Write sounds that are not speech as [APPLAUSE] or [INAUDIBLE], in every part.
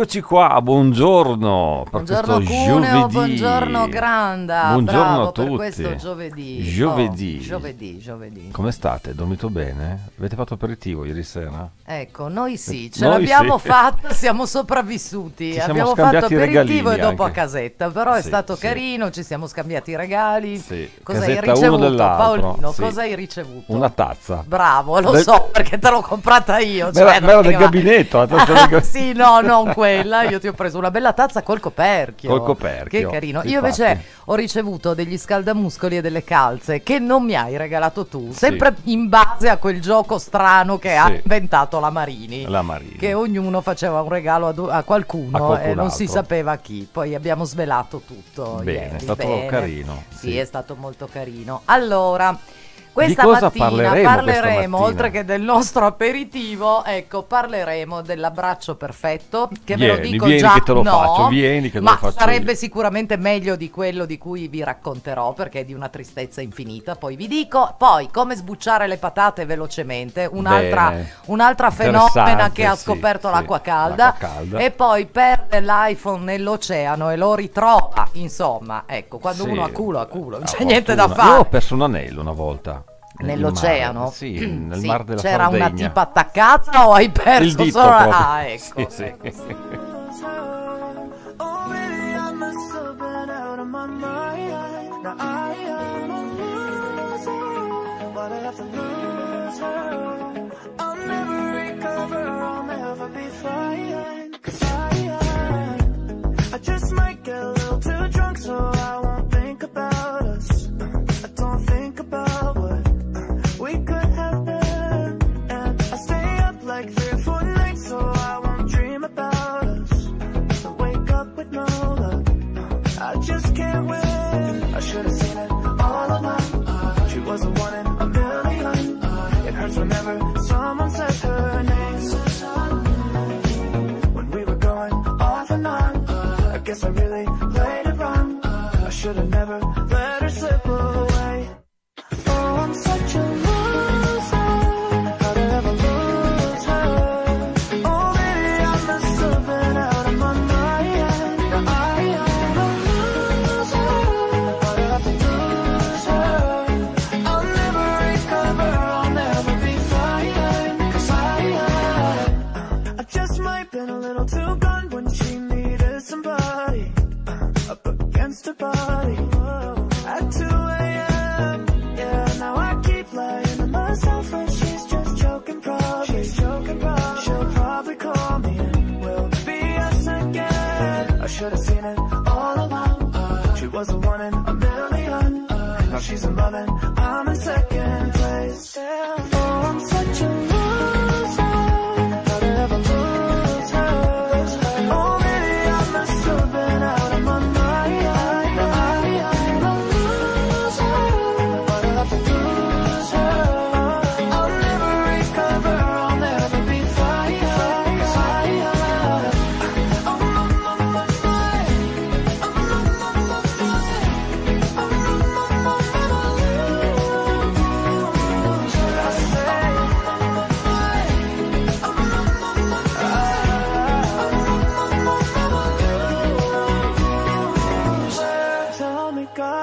Eccoci qua, buongiorno. Per Buongiorno Cuneo, giovedì. buongiorno Granda, Buongiorno bravo a per tutti. questo giovedì. Giovedì. Oh, giovedì, giovedì. Come state? Dormito bene? Avete fatto aperitivo ieri sera? Ecco, noi sì, ce Noi l'abbiamo sì. fatta, [LAUGHS] siamo sopravvissuti. Ci Abbiamo fatto aperitivo e dopo a anche. casetta, però è Sì, stato sì. carino, ci siamo scambiati i regali. Sì, Cosa hai casetta uno ricevuto, Paolino? Cosa hai ricevuto? Una tazza. Bravo, lo Del- so perché te l'ho comprata io. Era- cioè, era non del è gabinetto, la [LAUGHS] tazza del gab- sì, no, non quella. Io ti ho preso una bella tazza col coperchio. Col coperchio, Che carino. sì, Io invece infatti. ho ricevuto degli scaldamuscoli e delle calze che non mi hai regalato tu, Sì. sempre in base a quel gioco strano che ha Sì. inventato la Marini. La Marini. Che ognuno faceva un regalo a, du- a qualcuno A e non si sapeva chi. Poi abbiamo svelato tutto. Bene, ieri. è stato Bene. carino, Sì, sì. è stato molto carino. Allora. Questa cosa mattina parleremo parleremo, mattina? oltre che del nostro aperitivo, ecco, parleremo dell'abbraccio perfetto, che ve lo Vieni, dico vieni già che te lo no, faccio, vieni che te ma lo faccio sarebbe io. sicuramente meglio di quello di cui vi racconterò, perché è di una tristezza infinita, poi vi dico. Poi, come sbucciare le patate velocemente, un'altra, Bene. un'altra fenomena che ha scoperto sì, l'acqua calda, l'acqua calda. e poi perde l'iPhone nell'oceano e lo ritrova, insomma, ecco, quando Sì. uno ha culo ha culo, non c'è niente da fare. Io ho perso un anello una volta. Nel Nell'oceano? mare. Sì, nel [CLEARS THROAT] Sì, mar della C'era una Sardegna. tipa attaccata o hai perso Il dito solo... proprio. Ah, ecco. Sì, sì. [LAUGHS] Oh, maybe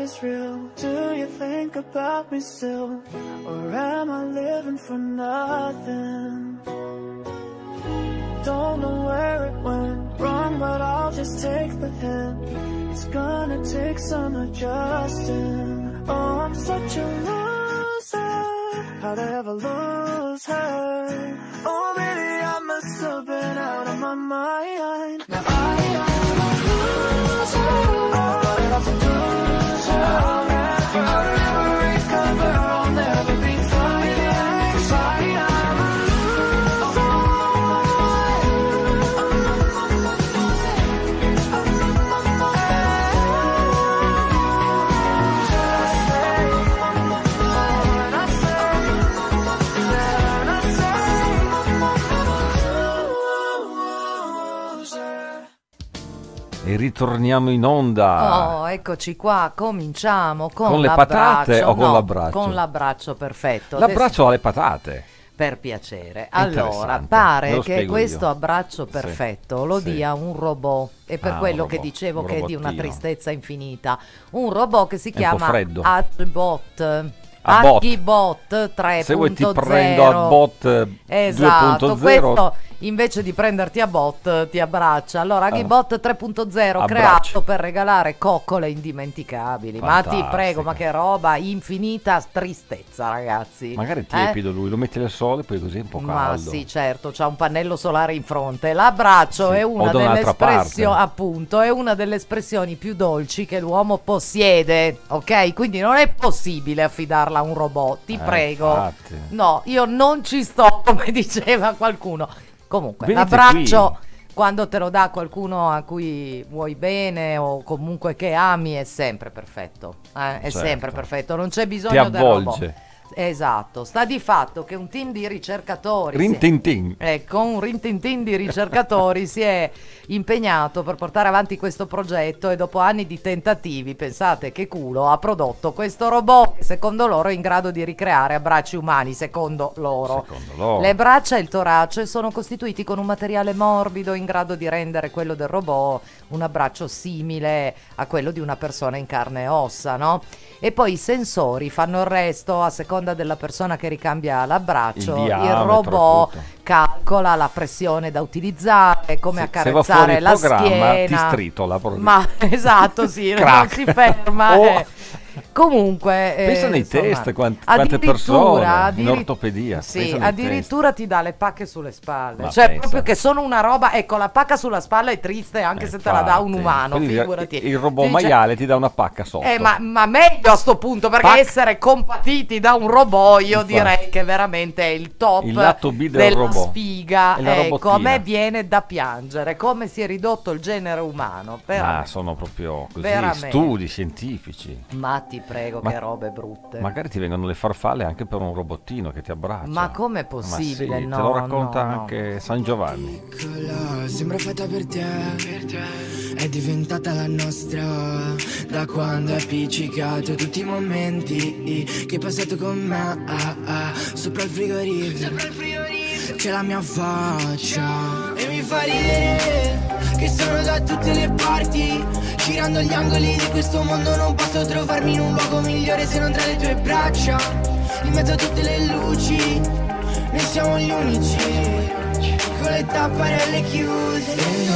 is real. Do you think about me still? Or am I living for nothing? Don't know where it went wrong, but I'll just take the hint. It's gonna take some adjusting. Oh, I'm such a loser. How'd I ever lose her? Oh, maybe I must have been out of my mind. Now I am ritorniamo in onda. Oh, eccoci qua, cominciamo con, Con le patate o con No, l'abbraccio? Con l'abbraccio perfetto. L'abbraccio alle patate. Adesso- Per piacere. Allora, pare che questo io. abbraccio Sì. perfetto lo Sì. dia un robot. E per Ah, quello che dicevo che è di una tristezza infinita. Un robot che si È chiama. Agibot. Abbot. Agibot 3.0. Se vuoi ti prendo a bot eh, Esatto, 2.0 questo invece di prenderti a bot ti abbraccia. Allora, Agibot 3.0 Abbraccio. creato per regalare coccole indimenticabili. Ma ti Fantastica. prego, ma che roba infinita tristezza, ragazzi. Magari è Eh? tiepido lui, lo metti al sole poi così è un po' caldo. Ma sì, certo, c'ha un pannello solare in fronte. L'abbraccio Sì, è una delle espressioni, appunto, è una delle espressioni più dolci che l'uomo possiede, ok? Quindi non è possibile affidarla a un robot, ti Eh, prego. infatti. No, io non ci sto, [LAUGHS] come diceva qualcuno. Comunque, Venite l'abbraccio quando te lo dà qualcuno a cui vuoi bene o comunque che ami è sempre perfetto. eh, È Certo. sempre perfetto, non c'è Ti bisogno del robot. Esatto, sta di fatto che un team di ricercatori si- Rintintin. Ecco, un rintintin di ricercatori [LAUGHS] si è impegnato per portare avanti questo progetto e dopo anni di tentativi, pensate che culo, ha prodotto questo robot che secondo loro è in grado di ricreare abbracci umani, secondo loro. Secondo loro. Le braccia e il torace sono costituiti con un materiale morbido in grado di rendere quello del robot un abbraccio simile a quello di una persona in carne e ossa, no? E poi i sensori fanno il resto a seconda della persona che ricambia l'abbraccio. Il Il, robot tutto. calcola la pressione da utilizzare, come Se- se accarezzare il la programma, ti schiena. stritola proprio. Ma [LAUGHS] esatto, sì, [LAUGHS] non si ferma. Oh. eh. Comunque, eh, Pensa nei insomma, test quant- quante persone in addiri- ortopedia, Sì, addirittura ti dà le pacche sulle spalle. Ma cioè, pensa. proprio che sono una roba. Ecco, la pacca sulla spalla è triste anche Eh, se te la dà un umano. Quindi Figurati. Il robot Dice- maiale ti dà una pacca sotto. eh, ma, ma meglio a sto punto perché Pac. essere compatiti da un robot, io Infatti. direi che veramente è il top Il lato B del della robot. sfiga. Ecco, a me viene da piangere come si è ridotto il genere umano. Ma veramente. sono proprio così, Veramente. studi scientifici. Ma ti prego, Ma- che robe brutte. Magari ti vengono le farfalle anche per un robottino che ti abbraccia. Ma com'è Ma possibile? sì, No, te lo racconta no, no. anche San Giovanni. Piccola, sembra fatta per te. È diventata la nostra da quando hai appiccicato tutti i momenti che hai passato con me. ah, ah, sopra il frigorifero c'è la mia faccia e mi fa ridere che sono da tutte le parti. Girando gli angoli di questo mondo non posso trovarmi in un luogo migliore se non tra le tue braccia. In mezzo a tutte le luci, noi siamo gli unici. Con le tapparelle chiuse. E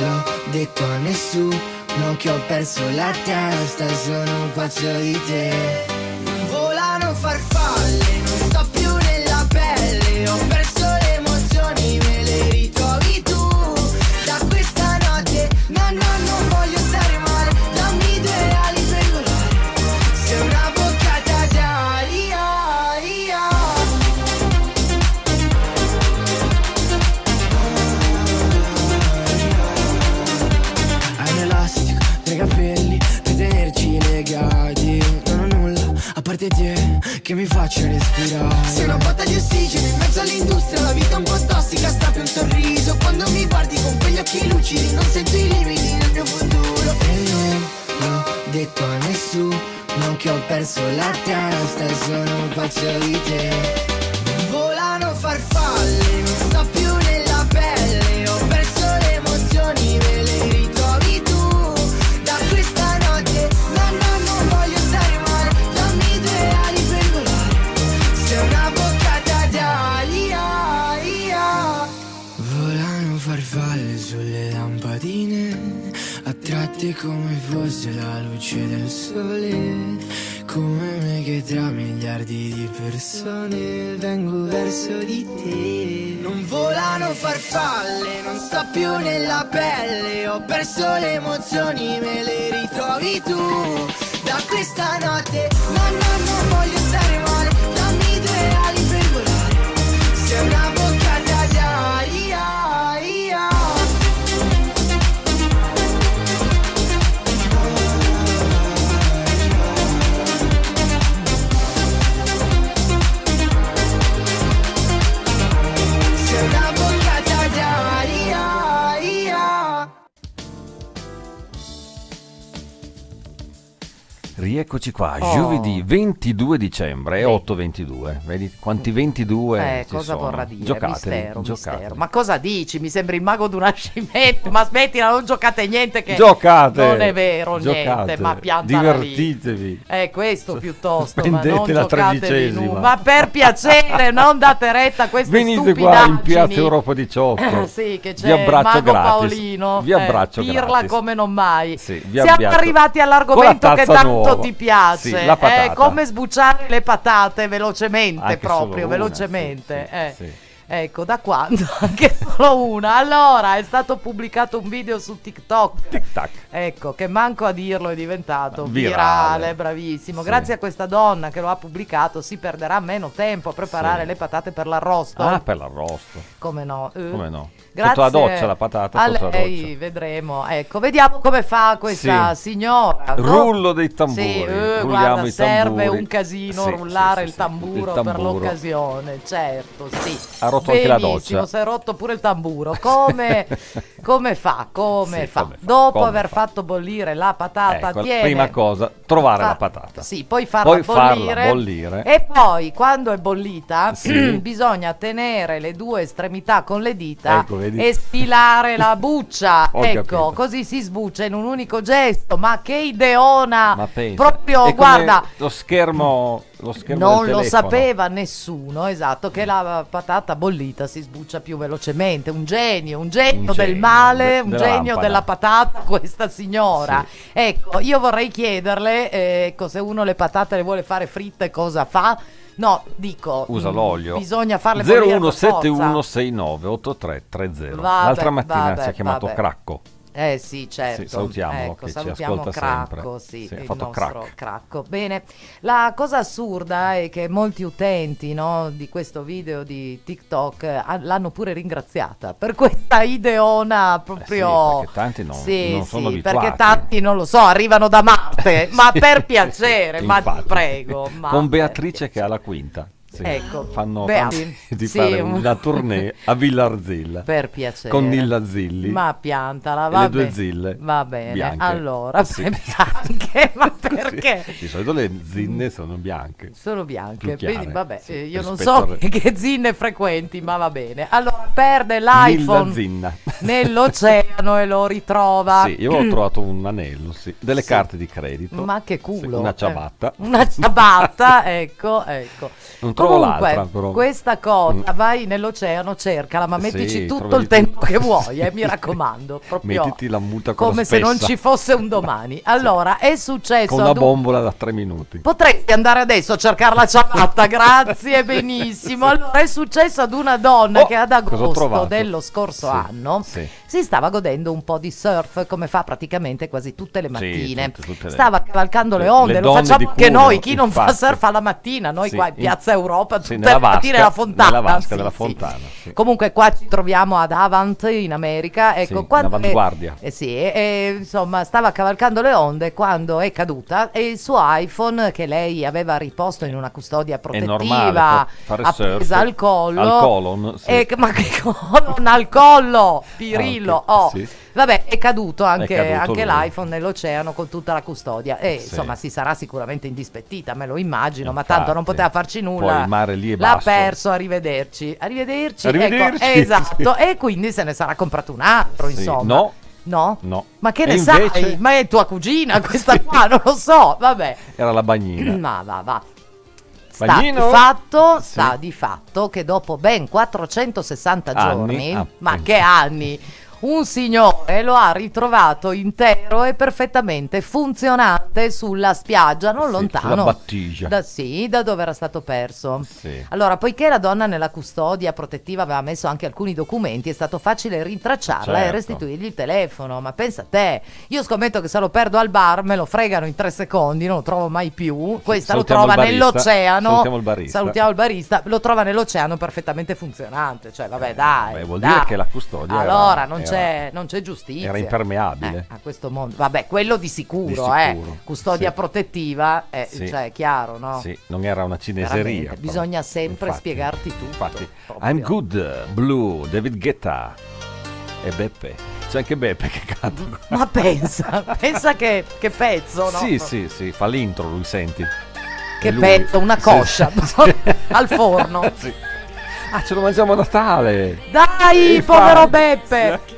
non l'ho detto a nessuno che ho perso la testa Sono pazzo di te parte te che mi faccia respirare. Sei una botta di ossigeno in mezzo all'industria La vita è un po' tossica, strappi un sorriso. Quando mi guardi con quegli occhi lucidi Non sento i limiti nel mio futuro. E non l'ho detto a nessuno che ho perso la testa E sono pazzo di te. Volano farfalle, Attratte come fosse la luce del sole come me che tra miliardi di persone vengo verso di te. Non volano farfalle, non sto più nella pelle. Ho perso le emozioni, me le ritrovi tu. Da questa notte, no, no, non voglio stare male. Rieccoci qua, Oh. giovedì 22 dicembre, è Sì. 8.22, vedi quanti 22 Eh, cosa sono? vorrà dire? Giocate, mistero, giocate. mistero. Ma cosa dici? Mi sembri il mago di una scimmietta. Ma smettila, non giocate niente che Giocate! non è vero Giocate, niente, ma piantala. Divertitevi. È questo piuttosto, ma non Spendete la tredicesima. nu- Ma per piacere, non date retta a queste Venite qua in piazza Europa 18. sì, che Vi c'è abbraccio Mago gratis. Paolino. Vi abbraccio eh, pirla gratis. come non mai. Sì, vi Siamo arrivati all'argomento la che tanto nuova. ti piace. Sì, patata. eh, come sbucciare le patate velocemente, Anche proprio una, velocemente. sì, eh. sì. Ecco, da quando? [LAUGHS] Anche solo una. Allora, è stato pubblicato un video su TikTok. Tic tac. Ecco, che manco a dirlo è diventato Virale. virale, bravissimo. Sì. Grazie a questa donna che lo ha pubblicato si perderà meno tempo a preparare Sì. le patate per l'arrosto. Ah, per l'arrosto. Come no? eh. Come no? Grazie Sotto la doccia la patata, a sotto la doccia. vedremo. Ecco, vediamo come fa questa Sì. signora. No? Rullo dei tamburi. Sì, eh, guarda, serve tamburi. un casino rullare il, tamburo il per tamburo. l'occasione, certo, sì. Ha rotto anche la doccia. si è rotto pure il tamburo. Come, [LAUGHS] come fa? Come Sì, fa? come fa? Dopo Come aver fa? fatto bollire la patata, Ecco, tiene prima cosa, trovare fa- la patata. Sì, poi farla, Poi farla bollire, bollire. E poi, quando è bollita, [CLEARS THROAT] Sì. [CLEARS THROAT] bisogna tenere le due estremità con le dita Ecco, e sfilare la [LAUGHS] buccia. Ecco, capito. così si sbuccia in un unico gesto. Ma che ideona! Ma. Proprio, guarda, Lo schermo, lo schermo non del lo sapeva nessuno, esatto, che la patata bollita si sbuccia più velocemente. Un genio, un genio Un del genio male, de- un genio lampada. della patata, questa signora. Ecco, io vorrei chiederle, eh, ecco, se uno le patate le vuole fare fritte, cosa fa? No, dico, Usa mm, l'olio. Bisogna farle bollire per forza. 017169 8330. Vabbè, L'altra mattina vabbè, ci ha chiamato vabbè. Cracco. Eh sì, certo. Sì, salutiamolo, Ecco, che ci salutiamo ascolta Cracco, sempre. sì, Sì, il fatto nostro crack. Cracco. Bene, la cosa assurda è che molti utenti no, di questo video di TikTok ha- l'hanno pure ringraziata per questa ideona proprio... Eh perché tanti non- Sì, non sono sì, abituati. perché tanti non lo so, arrivano da Marte, [LAUGHS] ma per piacere, ma ti prego. ma Con Beatrice che ha la quinta. Sì. Ecco, Fanno Beati. di [LAUGHS] Sì, fare un- una tournée a Villarzilla. Per piacere. Con Nilla Zilli. Ma piantala, va le due bene. zille Va bene. bianche. Allora, Sì. bianche, ma [LAUGHS] perché? Sì, Di solito le zinne sono bianche. Sono bianche, chiare, quindi vabbè, eh, io non so al- [LAUGHS] che zinne frequenti, ma va bene. Allora perde l'iPhone nell'oceano e lo ritrova. Sì, io ho [CLEARS THROAT] trovato un anello, sì. delle carte di credito. Ma che culo. una eh. ciabatta. una ciabatta, ecco, ecco. Non trovo Comunque, l'altra, però. questa cosa, Mm. vai nell'oceano, cercala, ma mettici Sì, tutto il tempo che vuoi, eh, mi raccomando. [LAUGHS] Proprio Mettiti la muta con come la se non spessa. ci fosse un domani. [LAUGHS] Allora, è successo Con una un- bombola da tre minuti. Potresti andare adesso a cercare la ciabatta, [LAUGHS] grazie, benissimo. Allora, è successo ad una donna Oh, che ad agosto dello scorso Sì, anno sì. Si stava godendo un po' di surf, come fa praticamente quasi tutte le mattine. tutte- tutte le- Stava cavalcando le onde, le lo facciamo anche culo, noi. Chi non fa surf alla mattina, noi Sì, qua in Piazza Europa, sì, tutte nella le mattine vasca, alla fontana. nella vasca sì, della sì. fontana, sì. Comunque qua ci troviamo ad Avant in America. Ecco, Sì, quando avanguardia. eh sì, e, insomma, stava cavalcando le onde quando è caduta e il suo iPhone che lei aveva riposto in una custodia protettiva normale fare surf. appesa al collo. Al colon, sì. E ma che colon al collo, Pirillo. Ah, ok, oh. sì. Vabbè, è caduto anche, caduto anche l'iPhone nell'oceano con tutta la custodia. E Sì. insomma, si sarà sicuramente indispettita, me lo immagino, ma Infatti. tanto non poteva farci nulla. Poi il mare lì è L'ha basso. perso, arrivederci. Arrivederci. Arrivederci, Ecco, [LAUGHS] esatto. sì. E quindi se ne sarà comprato un altro, Sì, insomma. no. No? No. Ma che E ne invece- sai? Ma è tua cugina [LAUGHS] questa qua? Non lo so, vabbè. Era la bagnina. [CLEARS THROAT] Ma va, va. Sta fatto, Sì. sta di fatto che dopo ben 460 Anni, giorni, ah, ma che anni, un signore lo ha ritrovato intero e perfettamente funzionante sulla spiaggia, non Sì, lontano. Da, sì, da dove era stato perso. Sì. Allora, poiché la donna nella custodia protettiva aveva messo anche alcuni documenti, è stato facile rintracciarla e Certo. restituirgli il telefono. Ma pensa a te, io scommetto che se lo perdo al bar me lo fregano in tre secondi, non lo trovo mai più. Questa lo salutiamo trova nell'oceano. salutiamo il barista. Salutiamo il barista, lo trova nell'oceano perfettamente funzionante. Cioè, vabbè, dai. beh, vuol dai. dire che la custodia era- Allora, non, era- c'è, non c'è giustizia. Era impermeabile. Eh, a questo mondo. Vabbè, quello di sicuro, di eh. sicuro. Eh. custodia sì. protettiva, è, sì. cioè, chiaro, no? Sì, non era una cineseria. Bisogna sempre infatti, spiegarti tutto. Infatti, proprio. I'm Good, Blue, David Guetta e Beppe. C'è anche Beppe che canta. [LAUGHS] Ma pensa, pensa che, che pezzo, no? Sì, sì, sì, fa l'intro, lui senti. Che lui. pezzo, una coscia sì. [LAUGHS] al forno. Sì. Ah, ce lo mangiamo a Natale! Dai, e povero fa... Beppe! [LAUGHS]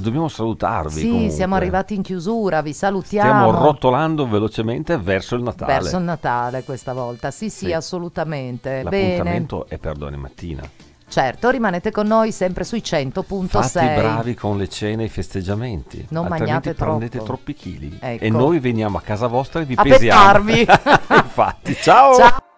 e dobbiamo salutarvi. Sì, comunque. siamo arrivati in chiusura, vi salutiamo. Stiamo rotolando velocemente verso il Natale. Verso il Natale questa volta, sì sì, sì. assolutamente. L'appuntamento Bene. è per domani mattina. Certo, rimanete con noi sempre sui 100.6. Fate bravi con le cene e i festeggiamenti. Non mangiate troppo. prendete troppi chili. Ecco. E noi veniamo a casa vostra e vi a pesiamo. A [LAUGHS] Infatti, ciao! Ciao!